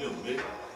Deus, veja.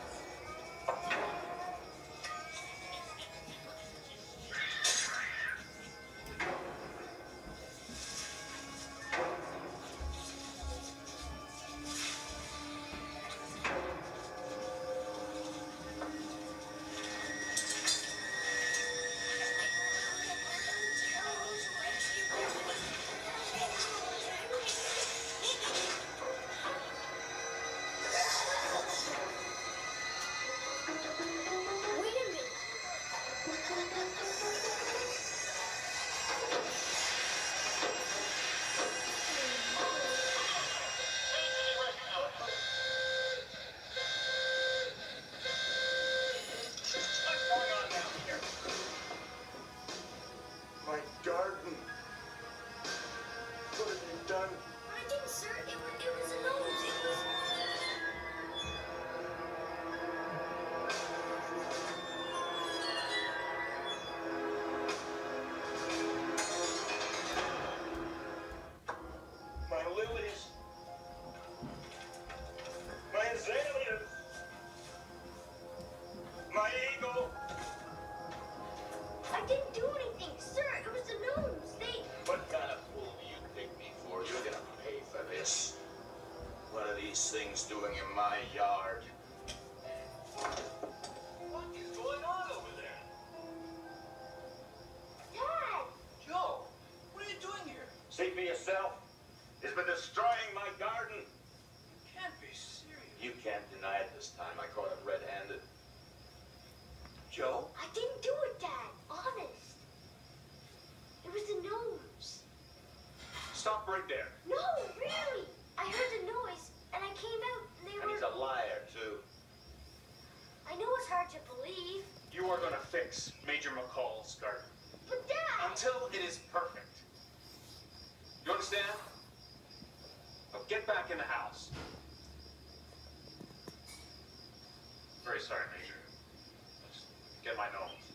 My garden. These things doing in my yard? What is going on over there? Dad! Joe, what are you doing here? See for yourself. He's been destroying my garden. You can't be serious. You can't deny it this time. I caught him red-handed. Joe? I didn't do it, Dad. Honest. It was the nose. Stop right there. No, really. I heard the noise and I came out and they And were. he's a liar, too. I know it's hard to believe, You are going to fix Major McCall's garden but Dad. until it is perfect. You understand? Now get back in the house. Very sorry, Major. Let's get my nose.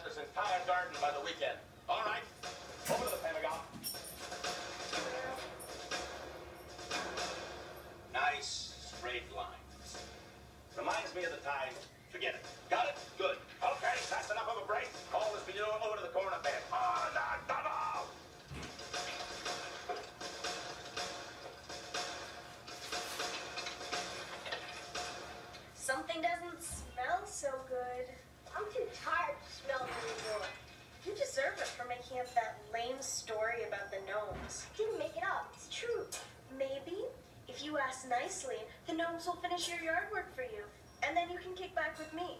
This entire garden by the weekend. All right. Over to the Pentagon. Nice straight lines. Reminds me of the time. Forget it. Got it? Good. Okay, that's enough of a break. All this for over to the corner bed. On the double! Something doesn't smell so good. I'm too tired to smell anymore. You deserve it for making up that lame story about the gnomes. Didn't make it up. It's true. Maybe, if you ask nicely, the gnomes will finish your yard work for you, and then you can kick back with me.